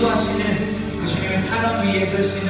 인도하시는 그 주님의 사랑 위에 설 수 있는